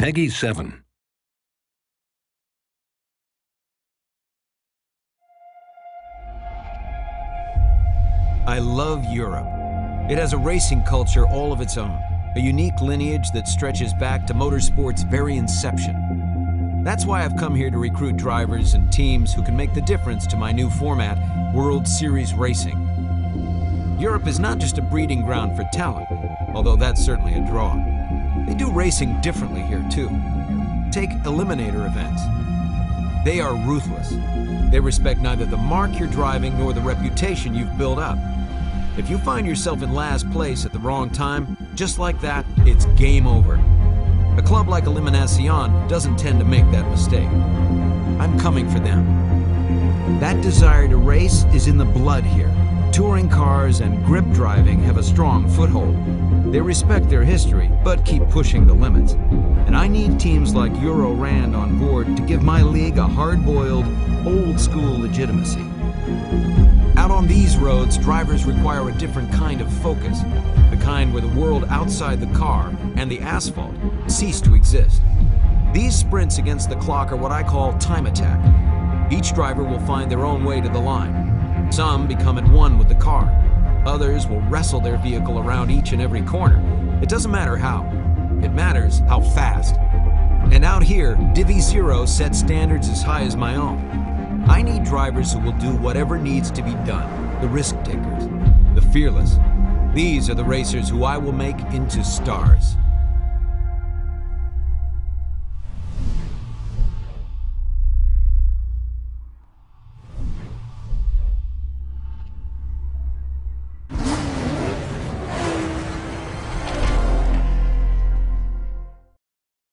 Peggy 7. I love Europe. It has a racing culture all of its own, a unique lineage that stretches back to motorsport's very inception. That's why I've come here to recruit drivers and teams who can make the difference to my new format, World Series Racing. Europe is not just a breeding ground for talent, although that's certainly a draw. They do racing differently here, too. Take eliminator events. They are ruthless. They respect neither the marque you're driving nor the reputation you've built up. If you find yourself in last place at the wrong time, just like that, it's game over. A club like Eliminacion doesn't tend to make that mistake. I'm coming for them. That desire to race is in the blood here. Touring cars and grip driving have a strong foothold. They respect their history, but keep pushing the limits. And I need teams like Euro Rand on board to give my league a hard-boiled, old-school legitimacy. Out on these roads, drivers require a different kind of focus, the kind where the world outside the car and the asphalt cease to exist. These sprints against the clock are what I call time attack. Each driver will find their own way to the line. Some become at one with the car. Others will wrestle their vehicle around each and every corner. It doesn't matter how. It matters how fast. And out here, Divi Zero sets standards as high as my own. I need drivers who will do whatever needs to be done. The risk takers. The fearless. These are the racers who I will make into stars.